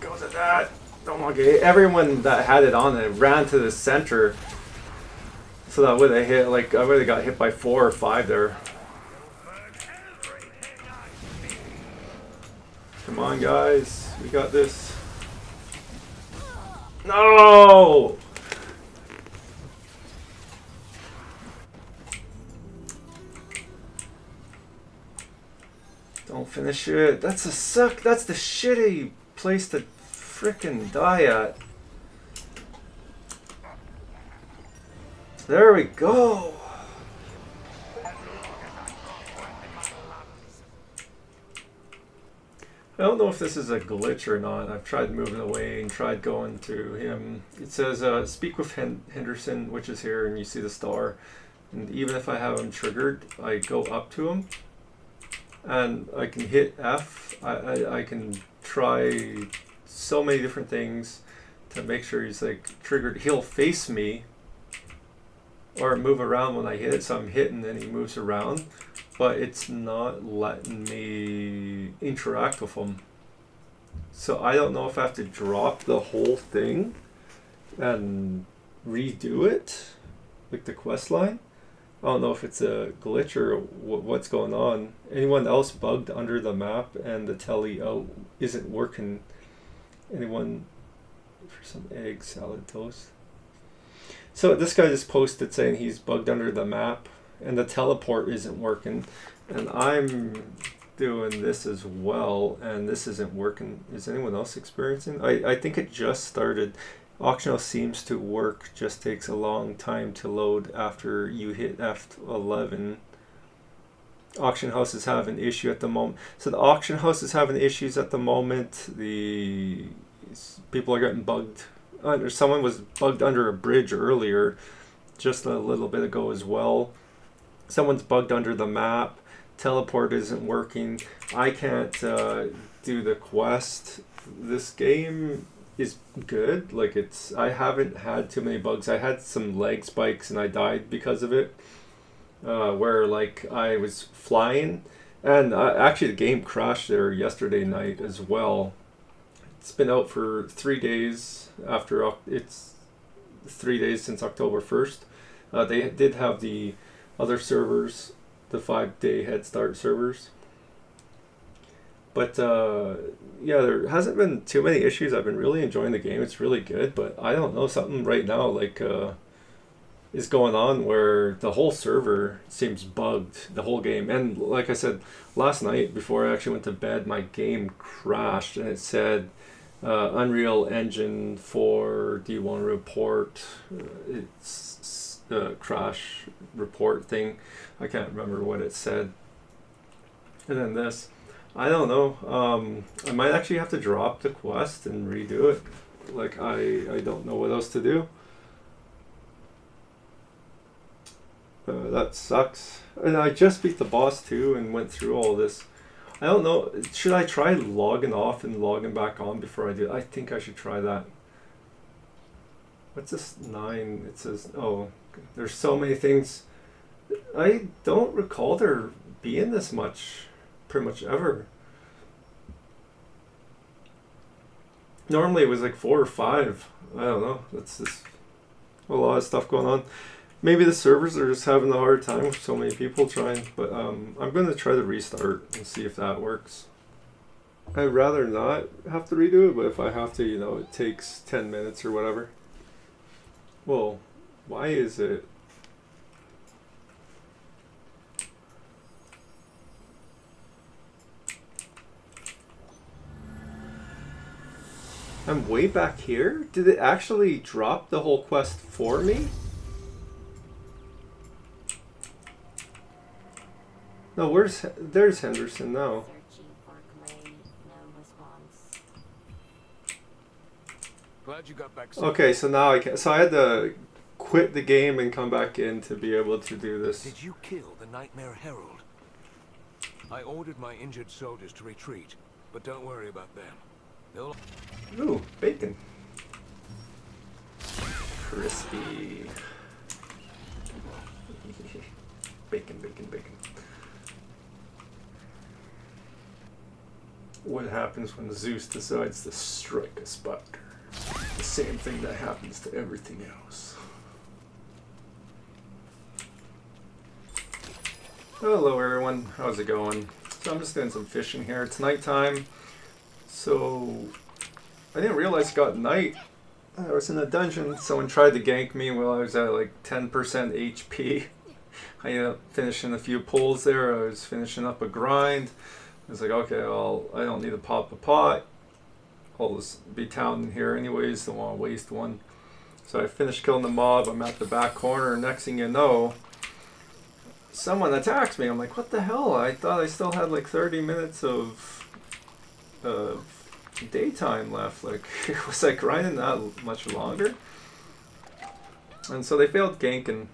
goes to that. Don't want to get everyone that had it on it ran to the center. So that would have hit like I would have got hit by four or five there. Come on guys, we got this. No! Don't finish it. That's a suck. That's the shitty place to frickin' die at. There we go. I don't know if this is a glitch or not. I've tried moving away and tried going to him. It says, uh, speak with Hen Henderson, which is here, and you see the star. And even if I have him triggered, I go up to him. And I can hit F. I, I, I can try so many different things to make sure he's like triggered. He'll face me or move around when I hit it. So I'm hitting and he moves around but it's not letting me interact with him. So I don't know if I have to drop the whole thing and redo it, like the quest line. I don't know if it's a glitch or what's going on. Anyone else bugged under the map and the telly out isn't working? Anyone for some egg salad toast? So this guy just posted saying he's bugged under the map and the teleport isn't working and I'm doing this as well and this isn't working is anyone else experiencing I, I think it just started Auction seems to work just takes a long time to load after you hit F11 auction houses have an issue at the moment so the auction house is having issues at the moment the people are getting bugged under someone was bugged under a bridge earlier just a little bit ago as well someone's bugged under the map. Teleport isn't working. I can't uh, do the quest. This game is good. Like it's, I haven't had too many bugs. I had some lag spikes and I died because of it. Uh, where like I was flying, and uh, actually the game crashed there yesterday night as well. It's been out for three days after it's three days since October first. Uh, they did have the other servers, the five day head start servers. But uh, yeah, there hasn't been too many issues. I've been really enjoying the game. It's really good, but I don't know something right now like uh, is going on where the whole server seems bugged the whole game. And like I said last night before I actually went to bed, my game crashed and it said uh, Unreal Engine 4. Do you want to report? Uh, it's the crash report thing. I can't remember what it said. And then this. I don't know. Um, I might actually have to drop the quest and redo it. Like, I, I don't know what else to do. Uh, that sucks. And I just beat the boss too and went through all this. I don't know. Should I try logging off and logging back on before I do? I think I should try that. What's this nine? It says, oh, there's so many things. I don't recall there being this much, pretty much ever. Normally it was like four or five. I don't know. That's just a lot of stuff going on. Maybe the servers are just having a hard time with so many people trying, but um, I'm going to try to restart and see if that works. I'd rather not have to redo it, but if I have to, you know, it takes 10 minutes or whatever. Well, why is it? I'm way back here? Did it actually drop the whole quest for me? No, where's... There's Henderson now. Glad you got back. Okay, so now I can. So I had to quit the game and come back in to be able to do this. Did you kill the Nightmare Herald? I ordered my injured soldiers to retreat, but don't worry about them. Ooh, bacon. Crispy. bacon, bacon, bacon. what happens when Zeus decides to strike a spider. The same thing that happens to everything else. Hello everyone, how's it going? So I'm just doing some fishing here. It's nighttime, so I didn't realize it got night. I was in a dungeon, someone tried to gank me while I was at like 10% HP. I ended up finishing a few pulls there, I was finishing up a grind. I was like, okay, well, I don't need to pop a pot. I'll just be in here anyways, don't want to waste one. So I finished killing the mob, I'm at the back corner, next thing you know, someone attacks me. I'm like, what the hell? I thought I still had like 30 minutes of, of daytime left. Like, was I grinding that much longer? And so they failed gank and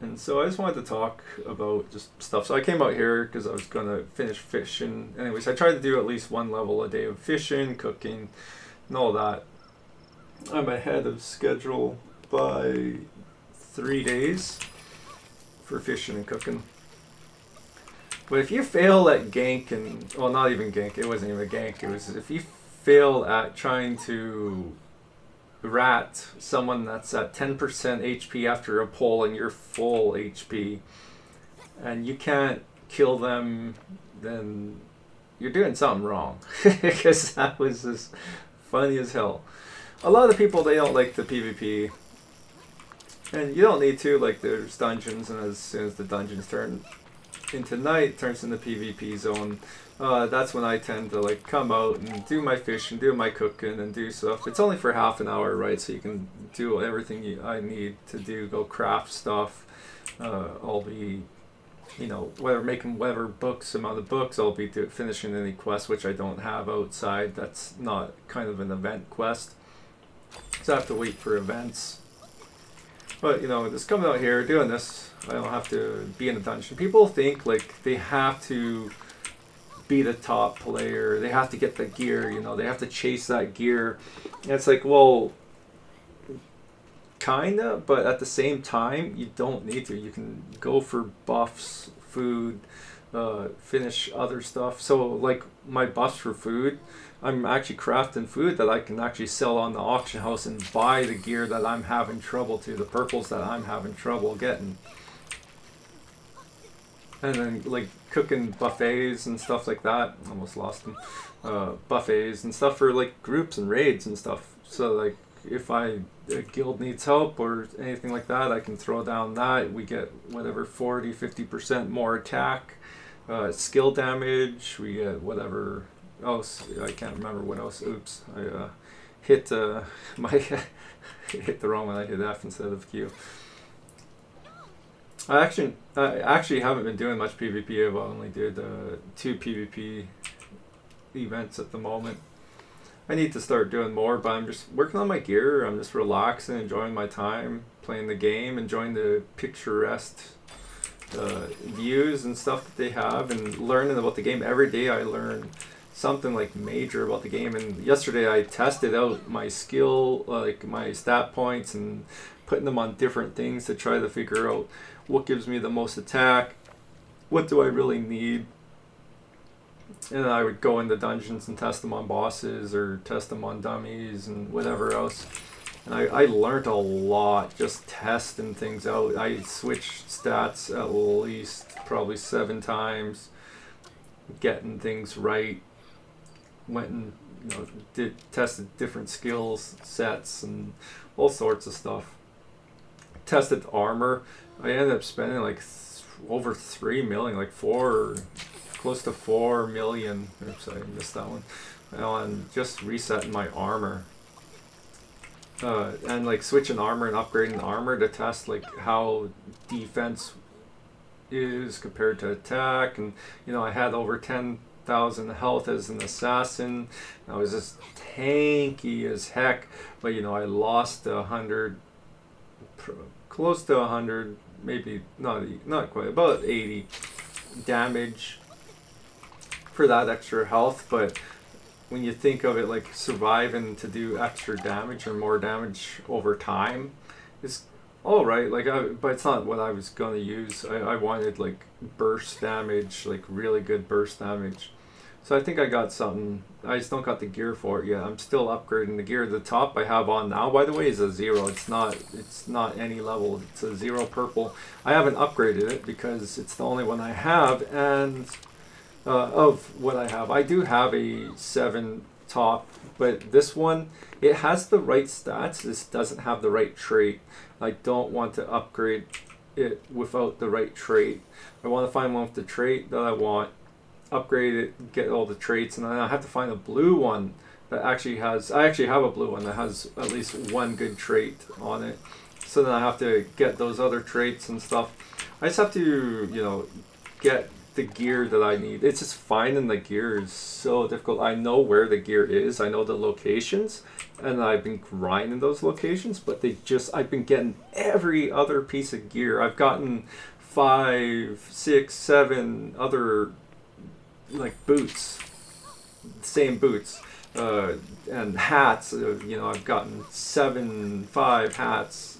and so I just wanted to talk about just stuff. So I came out here because I was to finish fishing. Anyways, I tried to do at least one level a day of fishing, cooking, and all that. I'm ahead of schedule by three days for fishing and cooking. But if you fail at gank and well, not even gank, it wasn't even gank. It was if you fail at trying to rat someone that's at 10% HP after a pull and you're full HP, and you can't kill them, then you're doing something wrong. Because that was just funny as hell. A lot of people they don't like the PvP and you don't need to, like there's dungeons and as soon as the dungeons turn into night, turns into PvP zone, uh, that's when I tend to like come out and do my fishing, do my cooking and do stuff. It's only for half an hour, right? So you can do everything you, I need to do, go craft stuff. Uh, I'll be, you know, whether making whatever books, amount of books, I'll be do, finishing any quest which I don't have outside. That's not kind of an event quest. So I have to wait for events but, you know, just coming out here, doing this, I don't have to be in a dungeon. People think, like, they have to be the top player. They have to get the gear, you know, they have to chase that gear. And it's like, well, kinda, but at the same time, you don't need to. You can go for buffs, food, uh, finish other stuff. So, like, my buffs for food, I'm actually crafting food that I can actually sell on the auction house and buy the gear that I'm having trouble to, the purples that I'm having trouble getting. And then like cooking buffets and stuff like that. Almost lost them. Uh, buffets and stuff for like groups and raids and stuff. So like if I a guild needs help or anything like that, I can throw down that. We get whatever 40, 50% more attack, uh, skill damage. We get whatever Oh, I can't remember what else. Oops, I uh, hit uh, my hit the wrong one. I hit F instead of Q. I actually I actually haven't been doing much PvP. I've only did uh, two PvP events at the moment. I need to start doing more, but I'm just working on my gear. I'm just relaxing, enjoying my time, playing the game, enjoying the picturesque uh, views and stuff that they have, and learning about the game. Every day I learn something like major about the game. And yesterday I tested out my skill, like my stat points, and putting them on different things to try to figure out what gives me the most attack, what do I really need. And I would go into dungeons and test them on bosses or test them on dummies and whatever else. And I, I learned a lot just testing things out. I switched stats at least probably seven times, getting things right went and you know did tested different skills sets and all sorts of stuff. Tested armor. I ended up spending like th over three million, like four, close to four million. Oops, I missed that one. On just resetting my armor. Uh, and like switching armor and upgrading armor to test like how defense is compared to attack and you know I had over 10 thousand health as an assassin. I was just tanky as heck, but you know I lost a hundred, close to a hundred, maybe not not quite about eighty damage for that extra health. But when you think of it like surviving to do extra damage or more damage over time, is all right. Like, I, but it's not what I was gonna use. I, I wanted like burst damage, like really good burst damage. So I think I got something. I just don't got the gear for it yet. I'm still upgrading the gear. The top I have on now, by the way, is a zero. It's not. It's not any level. It's a zero purple. I haven't upgraded it because it's the only one I have, and uh, of what I have, I do have a seven top, but this one it has the right stats. This doesn't have the right trait. I don't want to upgrade it without the right trait. I want to find one with the trait that I want upgrade it, get all the traits, and then I have to find a blue one that actually has. I actually have a blue one that has at least one good trait on it. So then I have to get those other traits and stuff. I just have to, you know, get the gear that I need. It's just finding the gear is so difficult. I know where the gear is. I know the locations, and I've been grinding those locations. But they just I've been getting every other piece of gear. I've gotten five, six, seven other like boots, same boots, uh, and hats. Uh, you know, I've gotten seven, five hats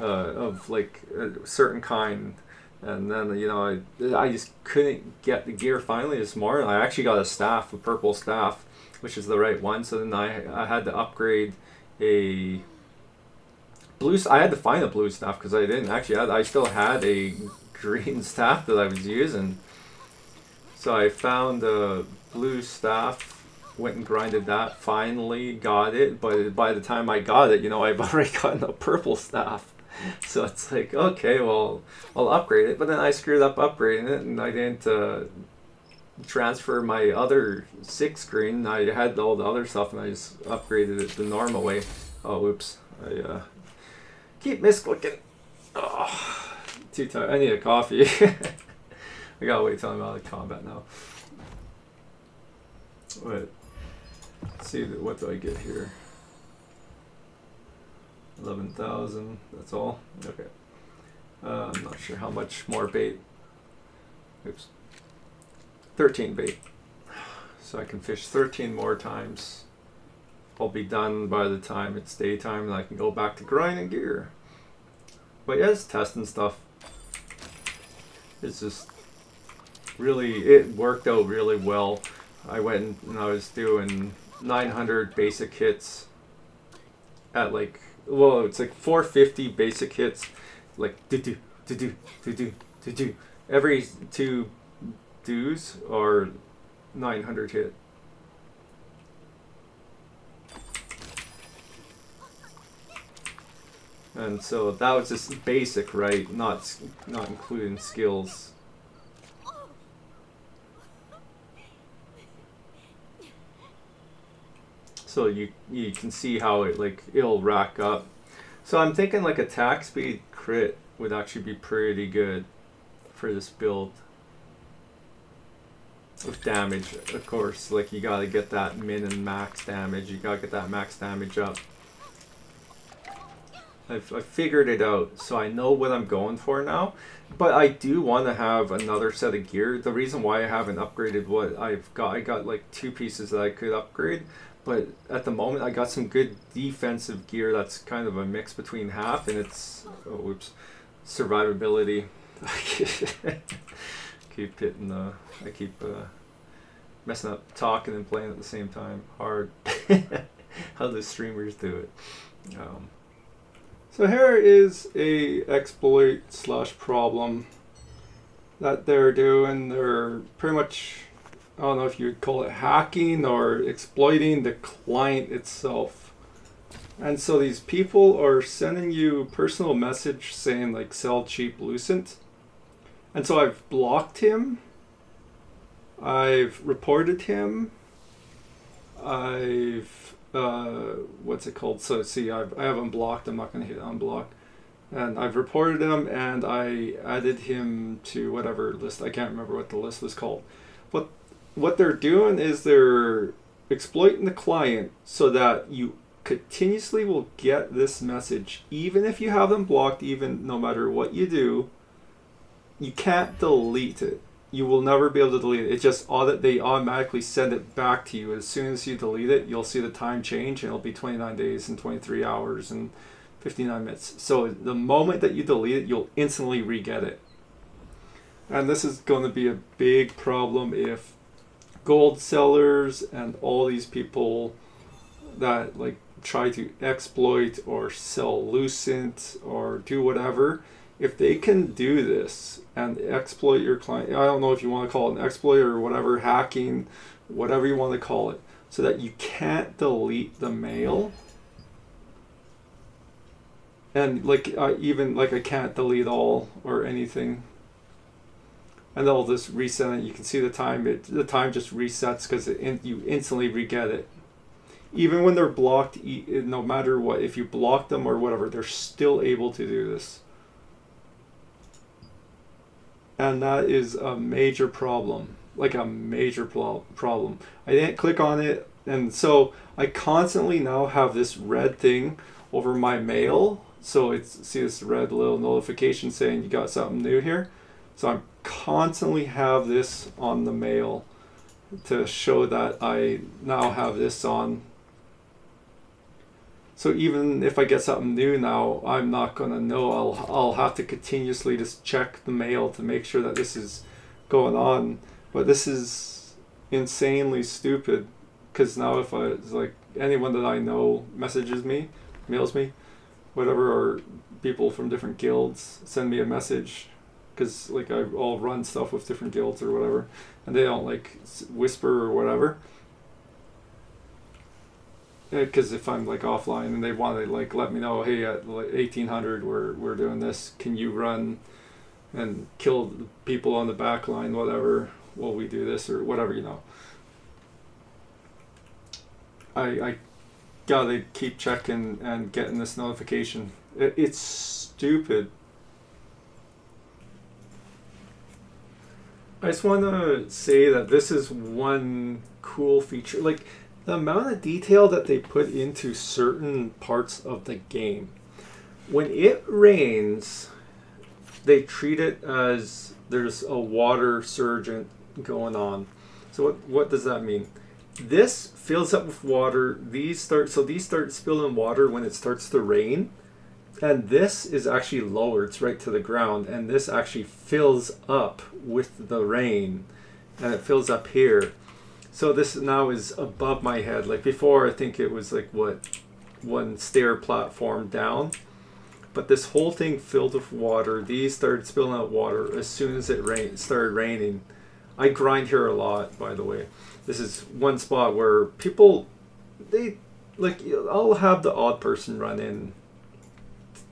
uh, of like a certain kind, and then you know I I just couldn't get the gear finally this morning. I actually got a staff, a purple staff, which is the right one. So then I I had to upgrade a blue. I had to find a blue staff because I didn't actually. I, I still had a green staff that I was using so I found a blue staff, went and grinded that, finally got it, but by the time I got it, you know, I've already gotten a purple staff. So it's like, okay, well, I'll upgrade it, but then I screwed up upgrading it, and I didn't uh, transfer my other six green. I had all the other stuff, and I just upgraded it the normal way. Oh, whoops. I uh, keep misclicking. Oh, too tired. I need a coffee. I gotta wait till I'm out of combat now. Wait. Let's see, what do I get here? 11,000, that's all? Okay. Uh, I'm not sure how much more bait. Oops. 13 bait. So I can fish 13 more times. I'll be done by the time it's daytime and I can go back to grinding gear. But it's testing stuff. It's just really it worked out really well. I went and I was doing 900 basic hits at like well it's like 450 basic hits like do do do do do do do do every two dues are 900 hit. And so that was just basic, right? Not not including skills. So you you can see how it like it'll rack up. So I'm thinking like attack speed crit would actually be pretty good for this build. With damage, of course, like you gotta get that min and max damage. You gotta get that max damage up. I've, I've figured it out, so I know what I'm going for now. But I do want to have another set of gear. The reason why I haven't upgraded what I've got, I got like two pieces that I could upgrade. But at the moment, I got some good defensive gear that's kind of a mix between half and it's, oh, whoops, survivability. keep hitting the, I keep uh, messing up talking and playing at the same time. Hard. How the streamers do it. Um, so here is a exploit slash problem that they're doing. They're pretty much I don't know if you would call it hacking or exploiting the client itself. And so these people are sending you personal message saying like sell cheap Lucent. And so I've blocked him. I've reported him. I've uh, what's it called? So see, I've, I haven't blocked. I'm not going to hit unblock. And I've reported him, and I added him to whatever list. I can't remember what the list was called. But what they're doing is they're exploiting the client so that you continuously will get this message even if you have them blocked even no matter what you do you can't delete it you will never be able to delete it. It just that they automatically send it back to you. As soon as you delete it you'll see the time change and it'll be 29 days and 23 hours and 59 minutes. So the moment that you delete it you'll instantly re-get it. And this is going to be a big problem if gold sellers and all these people that like try to exploit or sell lucent or do whatever if they can do this and exploit your client i don't know if you want to call it an exploit or whatever hacking whatever you want to call it so that you can't delete the mail. And like uh, even like i can't delete all or anything. And they'll just reset it. You can see the time it the time just resets because in, you instantly re-get it. Even when they're blocked no matter what if you block them or whatever they're still able to do this and that is a major problem like a major problem. I didn't click on it and so i constantly now have this red thing over my mail. So it's see this red little notification saying you got something new here? So i'm constantly have this on the mail to show that i now have this on so even if I get something new now, I'm not gonna know. I'll I'll have to continuously just check the mail to make sure that this is going on. But this is insanely stupid because now if I like anyone that I know messages me, mails me, whatever, or people from different guilds send me a message because like I, I'll run stuff with different guilds or whatever, and they don't like whisper or whatever because if I'm like offline and they want to like let me know, hey, uh, at 1800 we're we're doing this. Can you run and kill people on the back line, whatever? While we do this or whatever, you know. I I gotta keep checking and getting this notification. It, it's stupid. I just want to say that this is one cool feature. Like the amount of detail that they put into certain parts of the game. When it rains, they treat it as there's a water surge going on. So what what does that mean? This fills up with water. These start so these start spilling water when it starts to rain. And this is actually lower, it's right to the ground, and this actually fills up with the rain. And it fills up here so this now is above my head. Like before, I think it was like what one stair platform down. But this whole thing filled with water. These started spilling out water as soon as it rain started raining. I grind here a lot, by the way. This is one spot where people, they like I'll have the odd person run in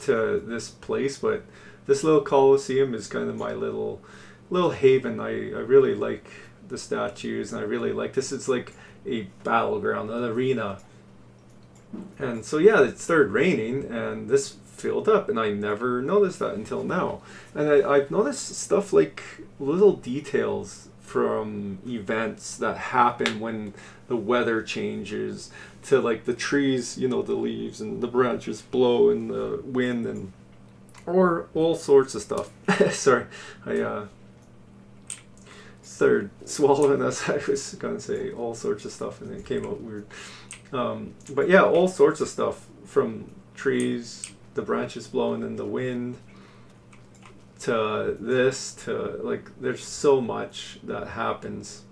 to this place, but this little coliseum is kind of my little little haven. I, I really like the statues, and I really like this. Is like a battleground, an arena. And so yeah, it started raining, and this filled up, and I never noticed that until now. And I, I've noticed stuff like little details from events that happen when the weather changes to like the trees, you know, the leaves and the branches blow in the wind and or all sorts of stuff. Sorry, I uh, started swallowing us. I was gonna say all sorts of stuff, and it came out weird. Um, but yeah, all sorts of stuff from trees, the branches blowing in the wind, to this, to like, there's so much that happens,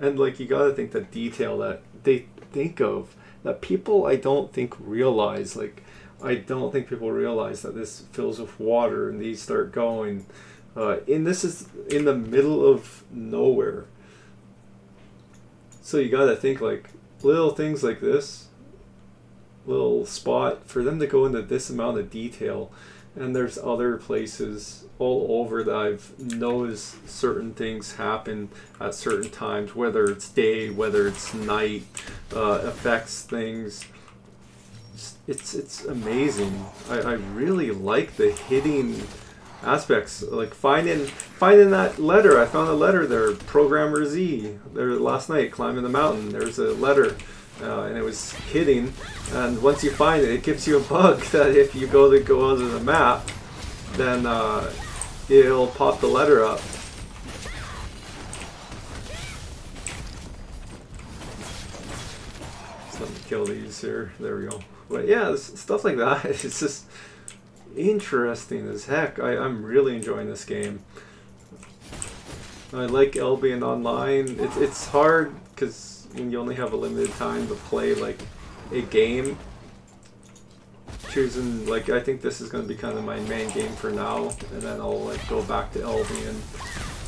and like you gotta think the detail that they think of that people I don't think realize like. I don't think people realize that this fills with water and these start going uh, and this is in the middle of nowhere. So you gotta think like little things like this, little spot for them to go into this amount of detail. And there's other places all over that I've noticed certain things happen at certain times, whether it's day, whether it's night, uh, affects things. It's it's amazing. I, I really like the hitting aspects. Like finding finding that letter. I found a letter there programmer z there last night climbing the mountain. There's a letter uh, and it was hitting and once you find it it gives you a bug that if you go to go onto the map then uh, it'll pop the letter up. Let me kill these here. There we go. But yeah stuff like that. It's just interesting as heck. I, I'm really enjoying this game. I like Albion Online. It's it's hard because when you only have a limited time to play like a game. Choosing like I think this is going to be kind of my main game for now, and then I'll like go back to Albion,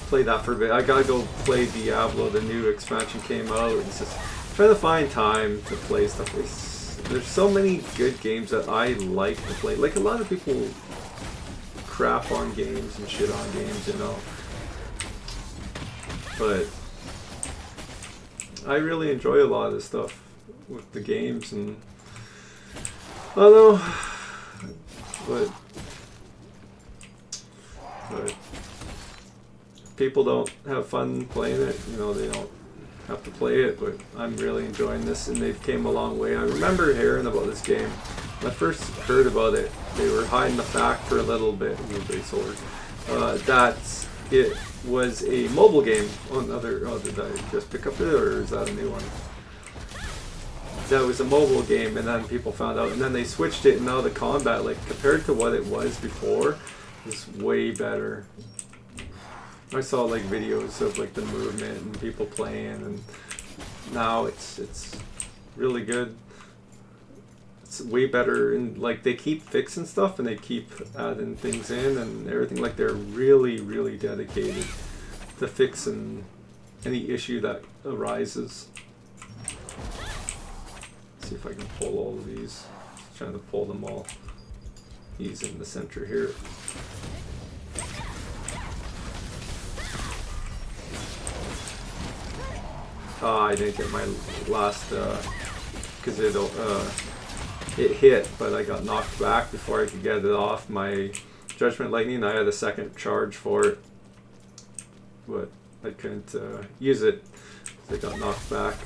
play that for a bit. I gotta go play Diablo. The new expansion came out. It's just trying to find time to play stuff. It's, there's so many good games that I like to play. Like a lot of people crap on games and shit on games, you know but I really enjoy a lot of this stuff with the games and I don't know, but but people don't have fun playing it. You know, they don't have to play it, but I'm really enjoying this, and they've came a long way. I remember hearing about this game. When I first heard about it, they were hiding the fact for a little bit. Ooh, sword. Uh, that it was a mobile game. Oh, another. Oh, did I just pick up it, or is that a new one? That was a mobile game, and then people found out, and then they switched it, and now the combat, like compared to what it was before, is way better. I saw like videos of like the movement and people playing, and now it's it's really good. It's way better and like they keep fixing stuff and they keep adding things in and everything like they're really really dedicated to fixing any issue that arises. Let's see if I can pull all of these. Just trying to pull them all. He's in the center here Oh, I didn't get my last, because uh, it'll, uh, it hit, but I got knocked back before I could get it off my Judgment Lightning. I had a second charge for it, but I couldn't uh, use it. I got knocked back.